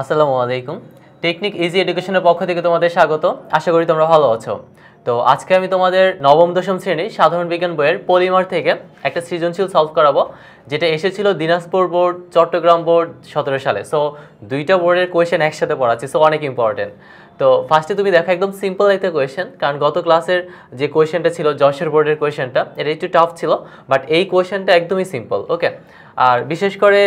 আসসালামু আলাইকুম। Technique easy এডুকেশনের পক্ষ থেকে তোমাদের স্বাগত। আশা করি তোমরা ভালো আছো। তো আজকে আমি তোমাদের নবম, দশম শ্রেণির সাধারণ বিজ্ঞান বইয়ের পলিমার থেকে একটা সৃজনশীল সলভ করাবো, যেটা এসেছিল দিনাজপুর বোর্ড, চট্টগ্রাম বোর্ড সতেরো সালে। সো দুইটা বোর্ডের কোয়েশ্চেন একসাথে পড়াচ্ছি সো অনেক ইম্পর্টেন্ট তো ফার্স্টে তুমি দেখো একদম সিম্পল একটা কোয়েশ্চেন কারণ গত ক্লাসের যে কোয়েশ্চেনটা ছিল, যশোর বোর্ডের কোয়েশ্চেনটা এটা একটু টাফ ছিল বাট এই কোয়েশ্চেনটা একদমই সিম্পল ওকে আর বিশেষ করে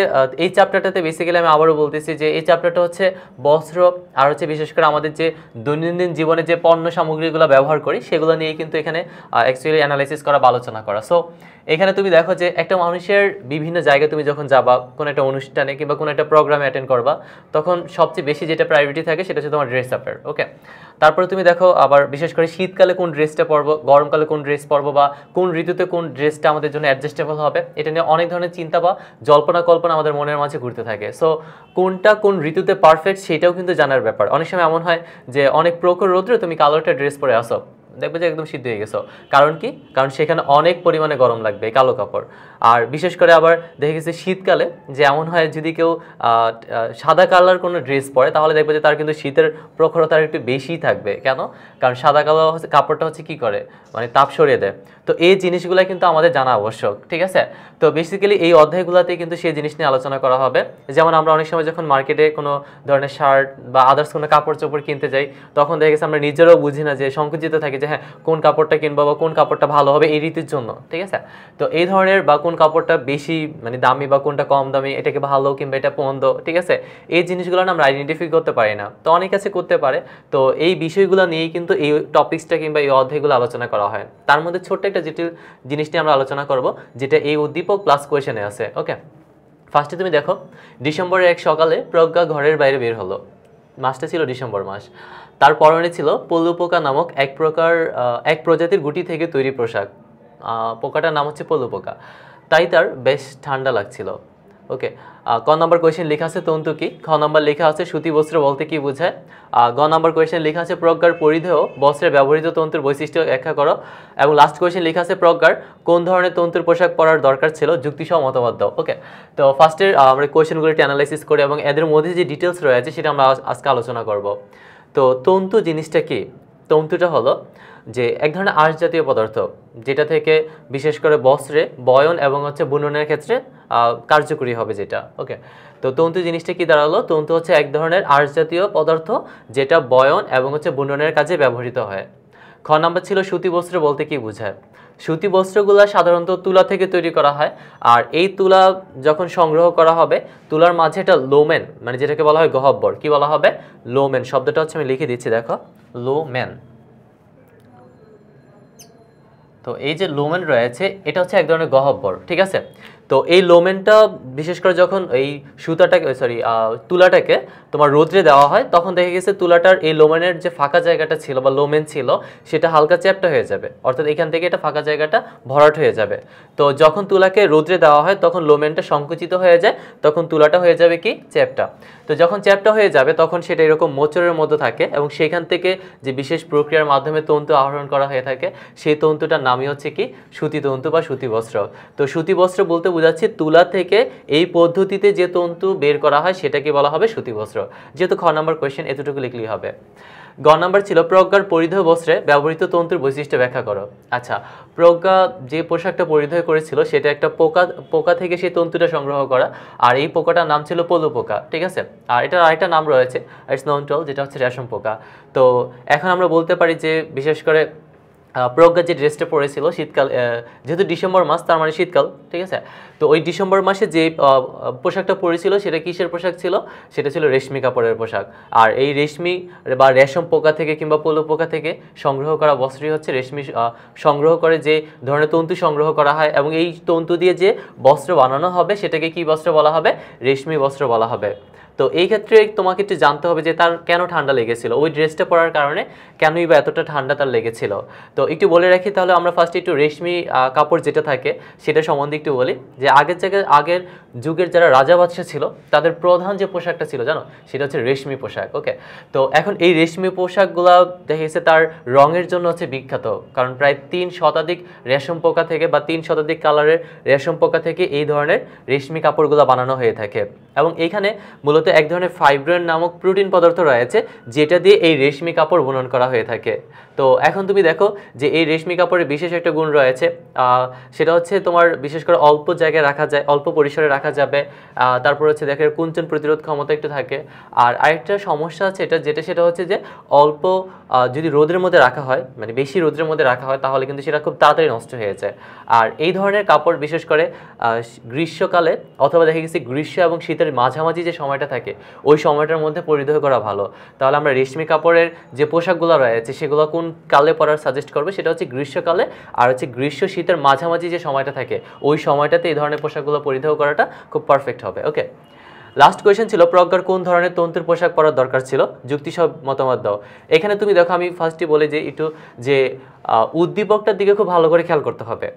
এই চ্যাপ্টারটাতে বেসিক্যালি আমি আবারও বলতেছি যে এই চ্যাপ্টারটা হচ্ছে বস্ত্র, আর হচ্ছে বিশেষ করে আমাদের যে দৈনন্দিন জীবনে যে পণ্য সামগ্রীগুলো ব্যবহার করি, সেগুলো নিয়ে কিন্তু এখানে অ্যাকচুয়ালি অ্যানালাইসিস করা বা আলোচনা করা। সো এখানে তুমি দেখো যে একটা মানুষের বিভিন্ন জায়গায় তুমি যখন যাবা, কোনো একটা অনুষ্ঠানে কিংবা কোনো একটা প্রোগ্রামে অ্যাটেন্ড করবা, তখন সবচেয়ে বেশি যেটা প্রায়োরিটি থাকে সেটা হচ্ছে তোমার ড্রেস আপের ওকে তারপরে তুমি দেখো আবার বিশেষ করে শীতকালে কোন ড্রেসটা পরবো, গরমকালে কোন ড্রেস পরবো বা কোন ঋতুতে কোন ড্রেসটা আমাদের জন্য অ্যাডজাস্টেবল হবে, এটা নিয়ে অনেক ধরনের চিন্তা বা জল্পনা কল্পনা আমাদের মনের মাঝে ঘুরতে থাকে। সো কোনটা কোন ঋতুতে পারফেক্ট সেটাও কিন্তু জানার ব্যাপার। অনেক সময় এমন হয় যে, অনেক প্রখর রৌদ্রে তুমি কালো একটা ড্রেস পরে আসো। দেখবে যে একদম সিদ্ধ হয়ে গেছো। কারণ কি? কারণ সেখানে অনেক পরিমাণে গরম লাগবে কালো কাপড়। আর বিশেষ করে আবার দেখে গেছে শীতকালে যে এমন হয় যদি কেউ সাদা কালার কোনো ড্রেস পরে, তাহলে দেখবে যে তার কিন্তু শীতের প্রখরতা একটু বেশিই থাকবে। কেন? কারণ সাদা কালো কাপড়টা হচ্ছে কি করে? মানে তাপ সরিয়ে দেয়। তো এই জিনিসগুলো কিন্তু আমাদের জানা আবশ্যক, ঠিক আছে? তো বেসিক্যালি এই অধ্যায়গুলোতে কিন্তু সেই জিনিস নিয়ে আলোচনা করা হবে। যেমন আমরা অনেক সময় যখন মার্কেটে কোনো ধরনের শার্ট বা আদার্স কোনো কাপড় চোপড় কিনতে যাই, তখন দেখে গেছে আমরা নিজেরাও বুঝি না যে সংকুচিত থাকি যে হ্যাঁ কোন কাপড়টা কিনবো বা কোন কাপড়টা ভালো হবে এই ঋতুর জন্য, ঠিক আছে? তো এই ধরনের বা কোন কাপড়টা বেশি মানে দামি বা কোনটা কম দামি, এটাকে ভালো কিংবা এটা মন্দ ঠিক আছে? এই জিনিসগুলো আমরা আইডেন্টিফাই করতে পারি না। তো অনেক কাছে করতে পারে। তো এই বিষয়গুলো নিয়েই কিন্তু এই টপিক্সটা কিংবা এই অধ্যায়গুলো আলোচনা করা হয়। তার মধ্যে ছোট্ট একটা জটিল জিনিস নিয়ে আমরা আলোচনা করব, যেটা এই উদ্দীপক প্লাস কোয়েশনে আছে ওকে ফার্স্টে তুমি দেখো, ডিসেম্বরের এক সকালে প্রজ্ঞা ঘরের বাইরে বের হলো। মাসটা ছিল ডিসেম্বর মাস। তার পরনে ছিল পল্লু পোকা নামক এক প্রকার এক প্রজাতির গুটি থেকে তৈরি পোশাক। পোকাটার নাম হচ্ছে পল্লু পোকা তাই তার বেশ ঠান্ডা লাগছিল। ওকে ক নম্বর কোয়েশ্চেন লেখা আছে তন্তু কি? খ নম্বর লেখা আছে সুতি বস্ত্র বলতে কি বোঝায়? গ নম্বর কোয়েশ্চেন লেখা আছে প্রজ্ঞার পরিধেয় বস্ত্রে ব্যবহৃত তন্তুর বৈশিষ্ট্য ব্যাখ্যা করো। এবং লাস্ট কোয়েশ্চেন লেখা আছে প্রজ্ঞার কোন ধরনের তন্তুর পোশাক পরার দরকার ছিল? যুক্তিসহ মতবাদ দাও। ওকে তো ফার্স্টের আমরা কোয়েশ্চেনগুলিটি অ্যানালাইসিস করি এবং এদের মধ্যে যে ডিটেলস রয়েছে সেটা আমরা আজকে আলোচনা করব। তো তন্তু জিনিসটা কি? তন্তুটা হলো যে এক ধরনের আঁশ জাতীয় পদার্থ, যেটা থেকে বিশেষ করে বস্ত্রে, বয়ন এবং হচ্ছে বুননের ক্ষেত্রে কার্যকরী হবে যেটা, ওকে? তো তন্তু জিনিসটা কি দাঁড়াল? তন্তু হচ্ছে এক ধরনের আঁশ জাতীয় পদার্থ, যেটা বয়ন এবং হচ্ছে বুননের কাজে ব্যবহৃত হয়। খ নাম্বার ছিল সুতি বস্ত্র বলতে কি বোঝায়? সুতি বস্ত্রগুলো সাধারণত তুলা থেকে তৈরি করা হয়, আর এই তুলা যখন সংগ্রহ করা হবে, তুলার মাঝে একটা লোমেন মানে যেটাকে বলা হয় গহব্বর, কি বলা হবে? লোমেন, শব্দটা হচ্ছে আমি লিখে দিচ্ছি, দেখো। লোমেন। তো এই যে লোমেন রয়েছে এটা হচ্ছে এক ধরনের গহব্বর ঠিক আছে? তো এই লোমেনটা বিশেষ করে যখন এই সুতাটাকে সরি তুলাটাকে তোমার রোদ্রে দেওয়া হয়, তখন দেখে গেছে তুলাটার এই লোমেনের যে ফাঁকা জায়গাটা ছিল বা লোমেন ছিল, সেটা হালকা চ্যাপটা হয়ে যাবে। অর্থাৎ এখান থেকে এটা ফাঁকা জায়গাটা ভরাট হয়ে যাবে। তো যখন তুলাকে রোদ্রে দেওয়া হয়, তখন লোমেনটা সংকুচিত হয়ে যায়, তখন তুলাটা হয়ে যাবে কি? চ্যাপটা। তো যখন চ্যাপটা হয়ে যাবে, তখন সেটা এরকম মোচরের মধ্যে থাকে এবং সেখান থেকে যে বিশেষ প্রক্রিয়ার মাধ্যমে তন্তু আহরণ করা হয়ে থাকে, সেই তন্তুটার নামই হচ্ছে কি? সুতি তন্তু বা সুতি বস্ত্র। তো সুতি বস্ত্র বলতে বোঝাচ্ছে তুলা থেকে এই পদ্ধতিতে যে তন্তু বের করা হয় সেটাকে বলা হবে সুতি বস্ত্র। যেহেতু খ নম্বর কোয়েশ্চেন এতটুকু লিখলেই হবে। গ নম্বর ছিল প্রজ্ঞার পরিধেয় বস্ত্রে ব্যবহৃত তন্তুর বৈশিষ্ট্য ব্যাখ্যা করো। আচ্ছা প্রজ্ঞা যে পোশাকটা পরিধেয় করেছিল সেটা একটা পোকা পোকা থেকে সেই তন্তুটা সংগ্রহ করা। আর এই পোকাটার নাম ছিল পলু পোকা, ঠিক আছে? আর এটার আরেকটা নাম রয়েছে ইটস নন টল যেটা হচ্ছে রেশম পোকা। তো এখন আমরা বলতে পারি যে, বিশেষ করে প্রজ্ঞা যে ড্রেসটা পরেছিল শীতকাল যেহেতু ডিসেম্বর মাস, তার মানে শীতকাল, ঠিক আছে? তো ওই ডিসেম্বর মাসে যে পোশাকটা পরেছিল, সেটা কিসের পোশাক ছিল? সেটা ছিল রেশমি কাপড়ের পোশাক। আর এই রেশমি বা রেশম পোকা থেকে কিংবা পলু পোকা থেকে সংগ্রহ করা বস্ত্রই হচ্ছে রেশমি সংগ্রহ করে যে ধরনের তন্তু সংগ্রহ করা হয় এবং এই তন্তু দিয়ে যে বস্ত্র বানানো হবে, সেটাকে কি বস্ত্র বলা হবে? রেশমি বস্ত্র বলা হবে। তো এই ক্ষেত্রে তোমাকে একটু জানতে হবে যে তার কেন ঠান্ডা লেগেছিল? ওই ড্রেসটা পরার কারণে কেনই বা এতটা ঠান্ডা তার লেগেছিল? তো একটু বলে রাখি তাহলে আমরা ফার্স্টে একটু রেশমি কাপড় যেটা থাকে সেটা সম্বন্ধে একটু বলি যে আগের জায়গায়, আগের যুগের যারা রাজা বাদশাহ ছিল, তাদের প্রধান যে পোশাকটা ছিল, জানো? সেটা হচ্ছে রেশমি পোশাক ওকে তো এখন এই রেশমি পোশাকগুলো দেখা গেছে তার রঙের জন্য হচ্ছে বিখ্যাত। কারণ প্রায় তিন শতাধিক রেশম পোকা থেকে বা তিন শতাধিক কালারের রেশম পোকা থেকে এই ধরনের রেশমি কাপড়গুলো বানানো হয়ে থাকে। এবং এইখানে মূলত এক ধরনের ফাইব্রেন নামক প্রোটিন পদার্থ রয়েছে, যেটা দিয়ে এই রেশমি কাপড় বুনন করা হয়ে থাকে। তো এখন তুমি দেখো যে এই রেশমি কাপড়ের বিশেষ একটা গুণ রয়েছে সেটা হচ্ছে তোমার বিশেষ করে অল্প জায়গায় রাখা যায়, অল্প পরিসরে রাখা যাবে তারপর হচ্ছে দেখে কুঞ্চন প্রতিরোধ ক্ষমতা একটু থাকে। আর আরেকটা সমস্যা আছে এটা, যেটা সেটা হচ্ছে যে অল্প যদি রোদের মধ্যে রাখা হয় মানে বেশি রোদের মধ্যে রাখা হয়, তাহলে কিন্তু সেটা খুব তাড়াতাড়ি নষ্ট হয়ে যায়। আর এই ধরনের কাপড় বিশেষ করে গ্রীষ্মকালে অথবা দেখা গেছে গ্রীষ্ম এবং শীতের মাঝামাঝি যে সময়টা থাকে ওই সময়টার মধ্যে পরিধান করা ভালো। তাহলে আমরা রেশমি কাপড়ের যে পোশাকগুলো রয়েছে, সেগুলো কোন কালে পরার সাজেস্ট করবে? সেটা হচ্ছে গ্রীষ্মকালে আর হচ্ছে গ্রীষ্ম শীতের মাঝামাঝি যে সময়টা থাকে, ওই সময়টাতে এই ধরনের পোশাকগুলো পরিধান করাটা খুব পারফেক্ট হবে ওকে লাস্ট কোয়েশ্চেন ছিল, প্রজ্ঞার কোন ধরনের তন্তুর পোশাক পরার দরকার ছিল? যুক্তি সব মতামত দাও। এখানে তুমি দেখো, আমি ফার্স্টে বলে যে একটু যে উদ্দীপকটার দিকে খুব ভালো করে খেয়াল করতে হবে।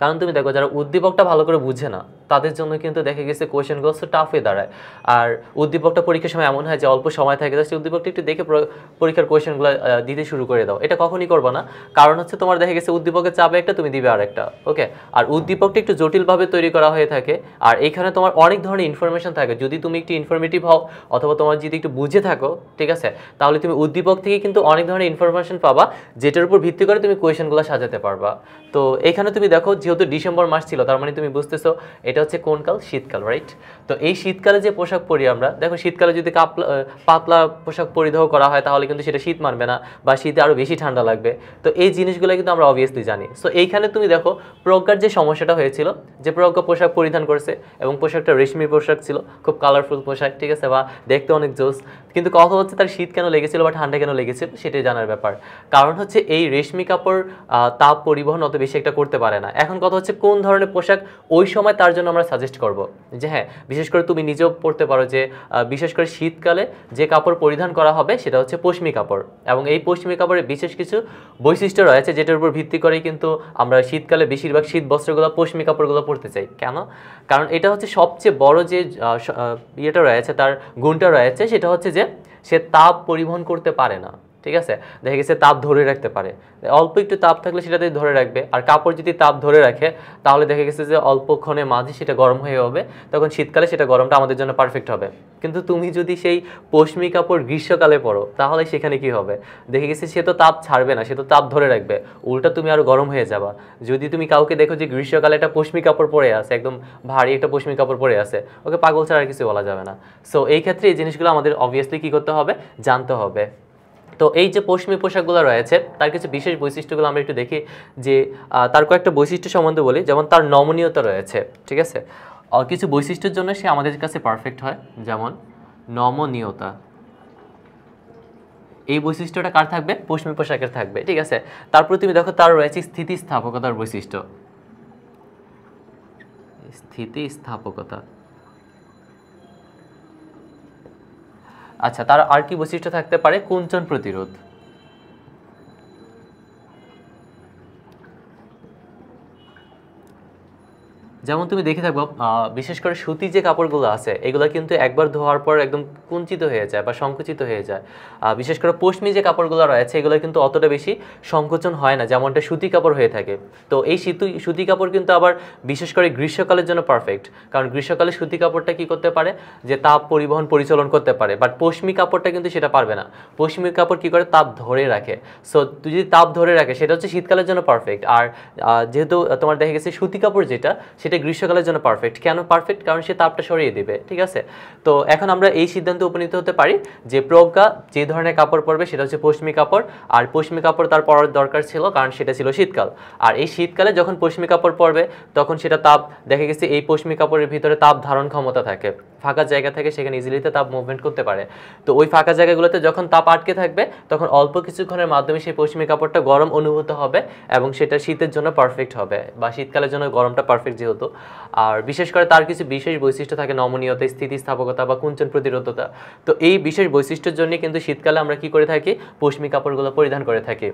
কারণ তুমি দেখো, যারা উদ্দীপকটা ভালো করে বুঝে না তাদের জন্য কিন্তু দেখা গেছে কোয়েশনগুলো টাফ হয়ে দাঁড়ায়। আর উদ্দীপকটা পরীক্ষার সময় এমন হয় যে অল্প সময় থাকে জাস্ট উদ্দীপকটা একটু দেখে প্র- পরীক্ষার কোয়েশনগুলো দিতে শুরু করে দাও। এটা কখনই করব না। কারণ হচ্ছে তোমার দেখা গেছে উদ্দীপকের চাপে একটা, তুমি দিবে আর একটা ওকে আর উদ্দীপকটা একটু জটিলভাবে তৈরি করা হয়ে থাকে। আর এখানে তোমার অনেক ধরনের ইনফরমেশন থাকে। যদি তুমি একটু ইনফরমেটিভ হও, অথবা তোমার যদি একটু বুঝে থাকো, ঠিক আছে? তাহলে তুমি উদ্দীপক থেকে কিন্তু অনেক ধরনের ইনফরমেশন পাবা, যেটার উপর ভিত্তি করে তুমি কোয়েশনগুলো সাজাতে পারবা। তো এখানে তুমি দেখো, যেহেতু ডিসেম্বর মাস ছিল, তার মানে তুমি বুঝতেছো, এটা হচ্ছে কোন কাল শীতকাল রাইট তো এই শীতকালে যে পোশাক পরি আমরা, দেখো শীতকালে যদি কাপলা পাতলা পোশাক পরিধান করা হয়, তাহলে কিন্তু সেটা শীত মানবে না বা শীতে আরও বেশি ঠান্ডা লাগবে। তো এই জিনিসগুলো কিন্তু আমরা অবভিয়াসলি জানি। সো এইখানে তুমি দেখো, প্রজ্ঞার যে সমস্যাটা হয়েছিল, যে প্রজ্ঞা পোশাক পরিধান করছে এবং পোশাকটা রেশমি পোশাক ছিল, খুব কালারফুল পোশাক, ঠিক আছে, বা দেখতে অনেক জোস। কিন্তু কথা হচ্ছে তার শীত কেন লেগেছিল বা ঠান্ডা কেন লেগেছিল, সেটাই জানার ব্যাপার। কারণ হচ্ছে এই রেশমি কাপড় তাপ পরিবহন অত বেশি একটা করতে পারে না। এখন কথা হচ্ছে কোন ধরনের পোশাক ওই সময় তার জন্য আমরা সাজেস্ট করব যে হ্যাঁ বিশেষ করে তুমি নিজেও পড়তে পারো যে বিশেষ করে শীতকালে যে কাপড় পরিধান করা হবে সেটা হচ্ছে পশমি কাপড়। এবং এই পশমি কাপড়ের বিশেষ কিছু বৈশিষ্ট্য রয়েছে যেটার উপর ভিত্তি করেই কিন্তু আমরা শীতকালে বেশিরভাগ শীত বস্ত্রগুলো পশমি কাপড়গুলো পরতে চাই। কেন? কারণ এটা হচ্ছে সবচেয়ে বড় যে ইয়েটা রয়েছে, তার গুণটা রয়েছে, সেটা হচ্ছে যে সে তাপ পরিবহন করতে পারে না। ঠিক আছে? দেখা গেছে তাপ ধরে রাখতে পারে। অল্প একটু তাপ থাকলে সেটাতে ধরে রাখবে। আর কাপড় যদি তাপ ধরে রাখে, তাহলে দেখা গেছে যে অল্পক্ষণে মাঝে সেটা গরম হয়ে হবে তখন শীতকালে সেটা গরমটা আমাদের জন্য পারফেক্ট হবে। কিন্তু তুমি যদি সেই পশমি কাপড় গ্রীষ্মকালে পরো, তাহলে সেখানে কি হবে? দেখে গেছে সে তো তাপ ছাড়বে না, সে তো তাপ ধরে রাখবে। উল্টা তুমি আরও গরম হয়ে যাবা। যদি তুমি কাউকে দেখো যে গ্রীষ্মকালে একটা পশমি কাপড় পরে আছে, একদম ভারী একটা পশমি কাপড় পরে আছে, ওকে পাগল ছাড়া আর কিছু বলা যাবে না। সো এই ক্ষেত্রে এই জিনিসগুলো আমাদের অবভিয়াসলি কি করতে হবে? জানতে হবে। তো এই যে পশমি পোশাকগুলো রয়েছে, তার কিছু বিশেষ বৈশিষ্ট্যগুলো আমরা একটু দেখি যে তার কয়েকটা বৈশিষ্ট্য সম্বন্ধে বলি। যেমন তার নমনীয়তা রয়েছে, ঠিক আছে? কিছু বৈশিষ্ট্যের জন্য সে আমাদের কাছে পারফেক্ট হয়। যেমন নমনীয়তা। এই বৈশিষ্ট্যটা কার থাকবে? পশমি পোশাকের থাকবে, ঠিক আছে? তারপর তুমি দেখো, তার রয়েছে স্থিতিস্থাপকতার বৈশিষ্ট্য। স্থিতিস্থাপকতা। আচ্ছা তার আর কি বৈশিষ্ট্য থাকতে পারে? কুঞ্চন প্রতিরোধ। যেমন তুমি দেখে থাকব বিশেষ করে সুতি যে কাপড়গুলো আছে, এগুলো কিন্তু একবার ধোয়ার পর একদম কুঞ্চিত হয়ে যায় বা সংকুচিত হয়ে যায়। বিশেষ করে পশমি যে কাপড়গুলো রয়েছে, এগুলো কিন্তু অতটা বেশি সংকোচন হয় না, যেমনটা সুতি কাপড় হয়ে থাকে। তো এই সুতি কাপড় কিন্তু আবার বিশেষ করে গ্রীষ্মকালের জন্য পারফেক্ট কারণ গ্রীষ্মকালে সুতি কাপড়টা কি করতে পারে? যে তাপ পরিবহন পরিচালন করতে পারে বাট পশমি কাপড়টা কিন্তু সেটা পারবে না। পশমি কাপড় কি করে? তাপ ধরে রাখে। সো তুই যদি তাপ ধরে রাখে, সেটা হচ্ছে শীতকালের জন্য পারফেক্ট আর যেহেতু তোমার দেখা গেছে সুতি কাপড় যেটা, সেটা গ্রীষ্মকালের জন্য পারফেক্ট কেন পারফেক্ট কারণ সে তাপটা সরিয়ে দিবে, ঠিক আছে? তো এখন আমরা এই সিদ্ধান্তে উপনীত হতে পারি যে প্রজ্ঞা যে ধরনের কাপড় পরবে সেটা হচ্ছে পশ্চিমী কাপড়, আর পশ্চিমী কাপড় তার পরার দরকার ছিল কারণ সেটা ছিল শীতকাল। আর এই শীতকালে যখন পশ্চিমী কাপড় পরবে, তখন সেটা তাপ, দেখা গেছে এই পশ্চিমী কাপড়ের ভিতরে তাপ ধারণ ক্ষমতা থাকে। ফাঁকা জায়গা থেকে, সেখানে ইজিলিতে তাপ মুভমেন্ট করতে পারে। তো ওই ফাঁকা জায়গাগুলোতে যখন তাপ আটকে থাকবে, তখন অল্প কিছুক্ষণের মাধ্যমে সেই পশ্চিমী কাপড়টা গরম অনুভূত হবে এবং সেটা শীতের জন্য পারফেক্ট হবে বা শীতকালের জন্য গরমটা পারফেক্ট যেহেতু। আর বিশেষ করে তার কিছু বিশেষ বৈশিষ্ট্য থাকে, নমনীয়তা, স্থিতিস্থাপকতা বা কুঞ্চন প্রতিরোধতা। তো এই বিশেষ বৈশিষ্ট্যের জন্য কিন্তু শীতকালে আমরা কি করে থাকি? পশ্চিমী কাপড়গুলো পরিধান করে থাকি।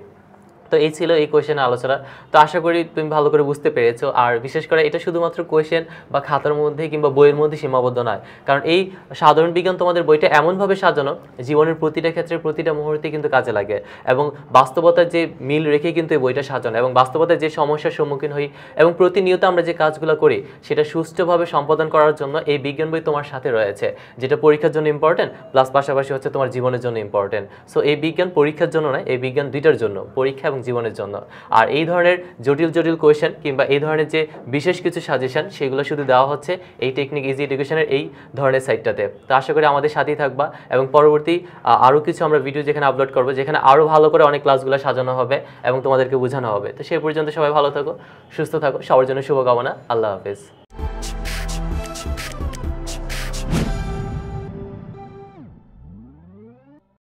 তো এই ছিল এই কোয়েশনের আলোচনা। তো আশা করি তুমি ভালো করে বুঝতে পেরেছ। আর বিশেষ করে এটা শুধুমাত্র কোয়েশন বা খাতার মধ্যে কিংবা বইয়ের মধ্যে সীমাবদ্ধ নয়। কারণ এই সাধারণ বিজ্ঞান তোমাদের বইটা এমনভাবে সাজানো, জীবনের প্রতিটা ক্ষেত্রে প্রতিটা মুহূর্তে কিন্তু কাজে লাগে। এবং বাস্তবতার যে মিল রেখে কিন্তু এই বইটা সাজানো এবং বাস্তবতার যে সমস্যার সম্মুখীন হই এবং প্রতিনিয়ত আমরা যে কাজগুলো করি, সেটা সুষ্ঠুভাবে সম্পাদন করার জন্য এই বিজ্ঞান বই তোমার সাথে রয়েছে। যেটা পরীক্ষার জন্য ইম্পর্টেন্ট প্লাস পাশাপাশি হচ্ছে তোমার জীবনের জন্য ইম্পর্টেন্ট সো এই বিজ্ঞান পরীক্ষার জন্য নয়, এই বিজ্ঞান দুইটার জন্য, পরীক্ষা এবং জীবনের জন্য। আর এই ধরনের জটিল জটিল কোয়েশ্চেন কিংবা এই ধরনের যে বিশেষ কিছু সাজেশন সেগুলো শুধু দেওয়া হচ্ছে এই টেকনিক ইজি এডুকেশনের এই ধরনের সাইটটাতে তো আশা করি আমাদের সাথেই থাকবা এবং পরবর্তী আরও কিছু আমরা ভিডিও যেখানে আপলোড করব, যেখানে আরও ভালো করে অনেক ক্লাসগুলো সাজানো হবে এবং তোমাদেরকে বোঝানো হবে। তো সেই পর্যন্ত সবাই ভালো থাকো, সুস্থ থাকো, সবার জন্য শুভকামনা। আল্লাহ হাফেজ।